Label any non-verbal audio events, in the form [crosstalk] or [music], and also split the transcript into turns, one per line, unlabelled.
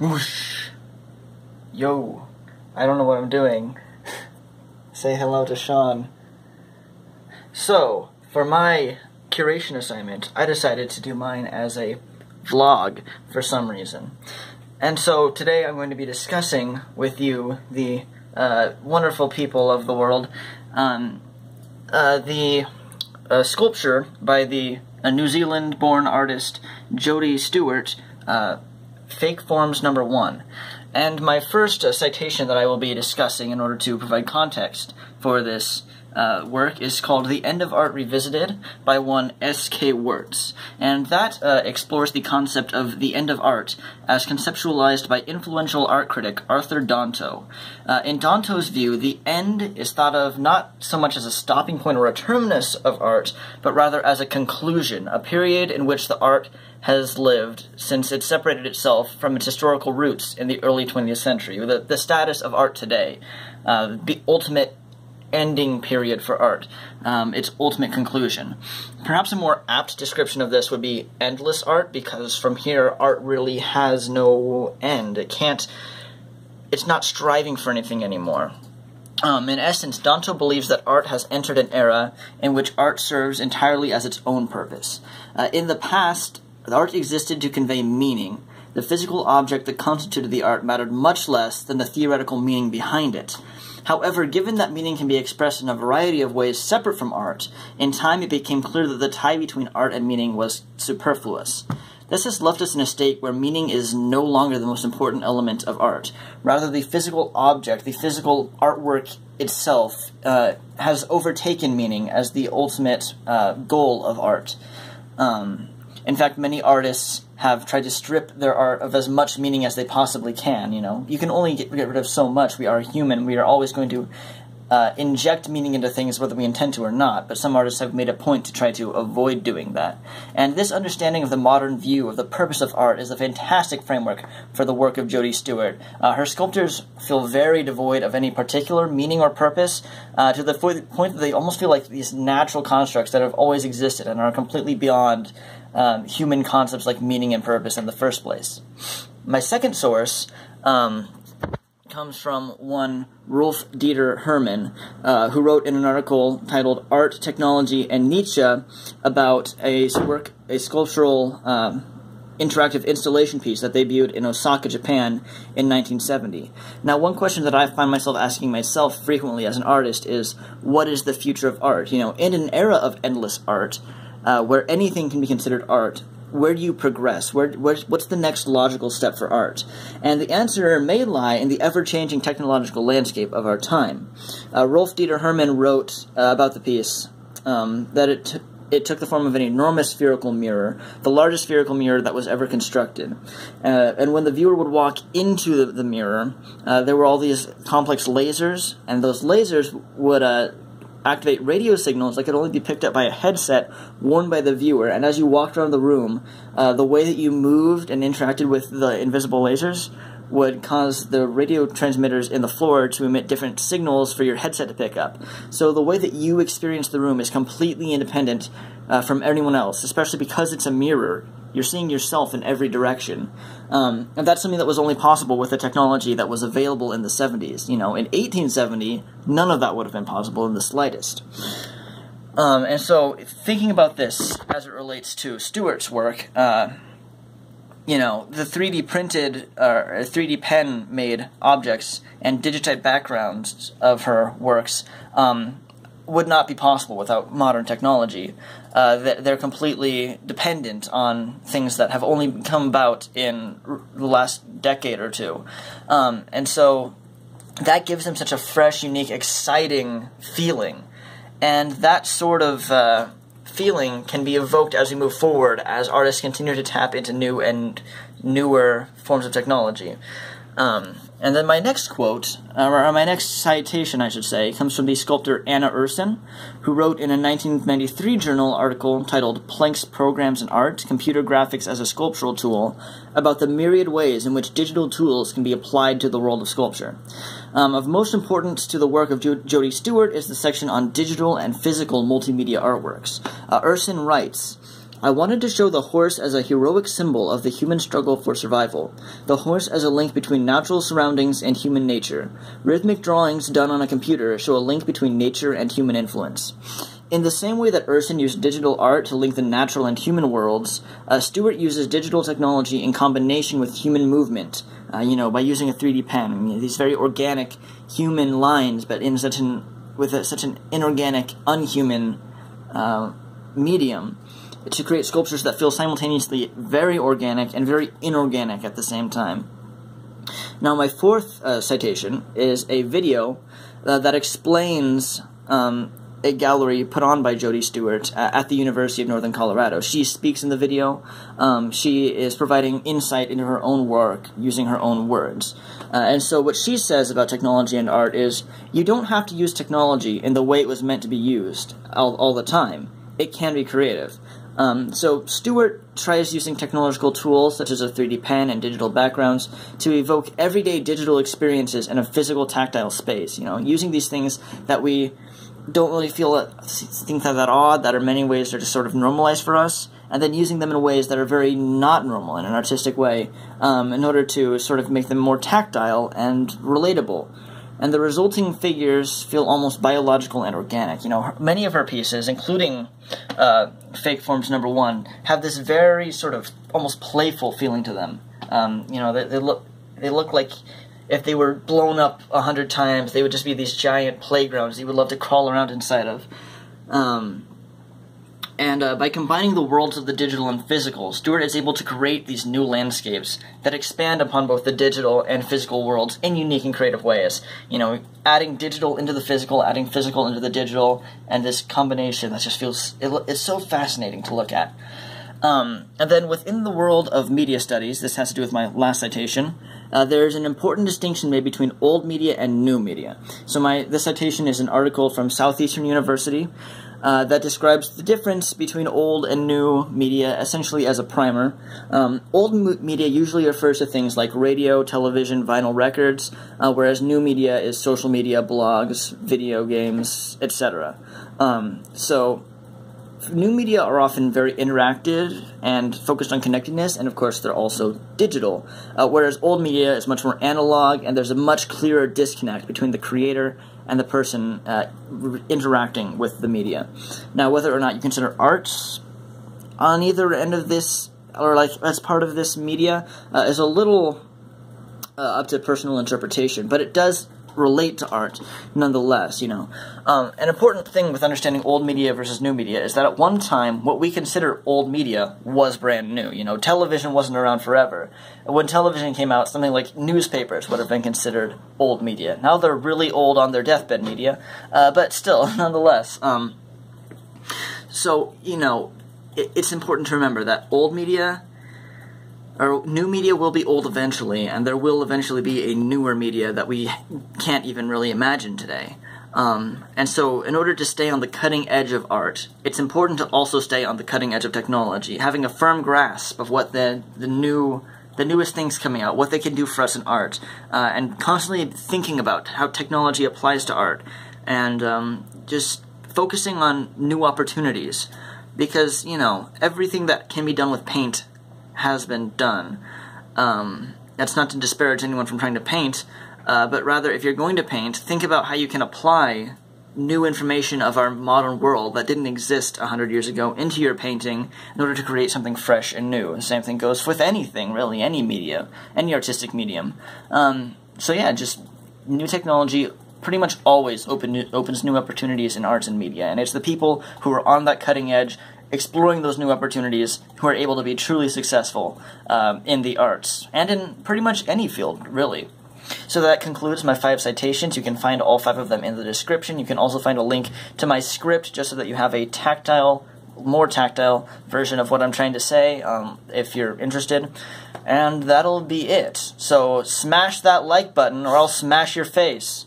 Whoosh. Yo. I don't know what I'm doing. Say hello to Sean. So, for my curation assignment, I decided to do mine as a vlog for some reason. And so today I'm going to be discussing with you, the uh, wonderful people of the world, um, uh, the uh, sculpture by the New Zealand born artist Jodi Stuart, uh, Fake Forms Number One. And my first uh, citation that I will be discussing in order to provide context for this uh, work is called The End of Art Revisited by one S.K. Wertz. And that uh, explores the concept of the end of art as conceptualized by influential art critic Arthur Danto. Uh, in Danto's view, the end is thought of not so much as a stopping point or a terminus of art, but rather as a conclusion, a period in which the art has lived since it separated itself from its historical roots in the early 20th century, the, the status of art today, uh, the ultimate ending period for art, um, its ultimate conclusion. Perhaps a more apt description of this would be endless art, because from here, art really has no end. It can't, it's not striving for anything anymore. Um, in essence, Danto believes that art has entered an era in which art serves entirely as its own purpose. Uh, in the past, the art existed to convey meaning. The physical object that constituted the art mattered much less than the theoretical meaning behind it. However, given that meaning can be expressed in a variety of ways separate from art, in time it became clear that the tie between art and meaning was superfluous. This has left us in a state where meaning is no longer the most important element of art. Rather, the physical object, the physical artwork itself, uh, has overtaken meaning as the ultimate uh, goal of art. Um, in fact, many artists have tried to strip their art of as much meaning as they possibly can. You know, you can only get, get rid of so much. We are human. We are always going to uh, inject meaning into things whether we intend to or not, but some artists have made a point to try to avoid doing that. And this understanding of the modern view of the purpose of art is a fantastic framework for the work of Jodi Stuart. Uh, her sculptures feel very devoid of any particular meaning or purpose, uh, to the point that they almost feel like these natural constructs that have always existed and are completely beyond um, human concepts like meaning and purpose in the first place. My second source um, comes from one Rolf Dieter Herrman, uh, who wrote in an article titled "Art, Technology, and Nietzsche" about a work, a sculptural um, interactive installation piece that debuted in Osaka, Japan in 1970. Now, one question that I find myself asking myself frequently as an artist is, what is the future of art? You know, in an era of endless art, uh, where anything can be considered art, where do you progress? Where, where, what's the next logical step for art? And the answer may lie in the ever-changing technological landscape of our time. Uh, Rolf Dieter Herrman wrote uh, about the piece um, that it, it took the form of an enormous spherical mirror, the largest spherical mirror that was ever constructed. Uh, and when the viewer would walk into the, the mirror, uh, there were all these complex lasers, and those lasers would uh, activate radio signals that could only be picked up by a headset worn by the viewer. And as you walked around the room, uh, the way that you moved and interacted with the invisible lasers would cause the radio transmitters in the floor to emit different signals for your headset to pick up. So the way that you experience the room is completely independent uh, from anyone else, especially because it's a mirror. You're seeing yourself in every direction. Um, and that's something that was only possible with the technology that was available in the 70s. You know, in 1870, none of that would have been possible in the slightest. Um, and so, thinking about this as it relates to Stuart's work, uh, you know, the 3D printed or uh, 3D pen made objects and digitized backgrounds of her works um, would not be possible without modern technology. Uh, they're completely dependent on things that have only come about in the last decade or two. Um, and so that gives them such a fresh, unique, exciting feeling. And that sort of uh, feeling can be evoked as we move forward, as artists continue to tap into new and newer forms of technology. Um, and then my next quote, or my next citation, I should say, comes from the sculptor Anna Ursyn, who wrote in a 1993 journal article titled Planks Programs in Art Computer Graphics as a Sculptural Tool about the myriad ways in which digital tools can be applied to the world of sculpture. Um, of most importance to the work of jo- Jodi Stuart is the section on digital and physical multimedia artworks. Uh, Ursyn writes, I wanted to show the horse as a heroic symbol of the human struggle for survival, the horse as a link between natural surroundings and human nature. Rhythmic drawings done on a computer show a link between nature and human influence. In the same way that Ursyn used digital art to link the natural and human worlds, uh, Stuart uses digital technology in combination with human movement, uh, you know, by using a 3D pen. These very organic human lines, but in such an with a, such an inorganic, unhuman uh, medium to create sculptures that feel simultaneously very organic and very inorganic at the same time. Now, my fourth uh, citation is a video uh, that explains um, a gallery put on by Jodi Stuart at the University of Northern Colorado. She speaks in the video. Um, she is providing insight into her own work using her own words. Uh, and so, what she says about technology and art is you don't have to use technology in the way it was meant to be used all, all the time. It can be creative. Um, so Stuart tries using technological tools such as a 3D pen and digital backgrounds to evoke everyday digital experiences in a physical tactile space. You know, using these things that we don't really feel think that that odd, that in many ways are just sort of normalized for us, and then using them in ways that are very not normal in an artistic way, um, in order to sort of make them more tactile and relatable and the resulting figures feel almost biological and organic. You know, many of her pieces, including uh, Fake Forms Number One, have this very sort of almost playful feeling to them. Um, you know, they, they, look they look like if they were blown up a hundred times, they would just be these giant playgrounds you would love to crawl around inside of. Um, and uh, by combining the worlds of the digital and physical, Stuart is able to create these new landscapes that expand upon both the digital and physical worlds in unique and creative ways. You know, adding digital into the physical, adding physical into the digital, and this combination that just feels it, it's so fascinating to look at. Um, and then within the world of media studies, this has to do with my last citation. Uh, there's an important distinction made between old media and new media. So my this citation is an article from Southeastern University, uh, that describes the difference between old and new media essentially as a primer. Um, old media usually refers to things like radio, television, vinyl records, uh, whereas new media is social media, blogs, video games, etc. Um, so, new media are often very interactive and focused on connectedness, and of course, they're also digital. Uh, whereas old media is much more analog, and there's a much clearer disconnect between the creator and the person uh, interacting with the media. Now, whether or not you consider art on either end of this, or like as part of this media, uh, is a little uh, up to personal interpretation, but it does relate to art nonetheless, you know. Um, an important thing with understanding old media versus new media is that at one time, what we consider old media was brand new. You know, television wasn't around forever. When television came out, something like newspapers would have been considered old media. Now they're really old on their deathbed media, uh, but still, [laughs] nonetheless. Um, so, you know, it, it's important to remember that old media or new media will be old eventually, and there will eventually be a newer media that we can't even really imagine today. Um, and so, in order to stay on the cutting edge of art, it's important to also stay on the cutting edge of technology, having a firm grasp of what the the new the newest things coming out, what they can do for us in art, uh, and constantly thinking about how technology applies to art, and um, just focusing on new opportunities, because you know everything that can be done with paint has been done. Um, that's not to disparage anyone from trying to paint, uh, but rather, if you're going to paint, think about how you can apply new information of our modern world that didn't exist 100 years ago into your painting in order to create something fresh and new. The same thing goes with anything, really, any media, any artistic medium. Um, so, yeah, just new technology pretty much always open, opens new opportunities in arts and media, and it's the people who are on that cutting edge exploring those new opportunities who are able to be truly successful um, in the arts and in pretty much any field, really. So that concludes my five citations. You can find all five of them in the description. You can also find a link to my script just so that you have a tactile, more tactile version of what I'm trying to say um, if you're interested. And that'll be it. So smash that like button or I'll smash your face.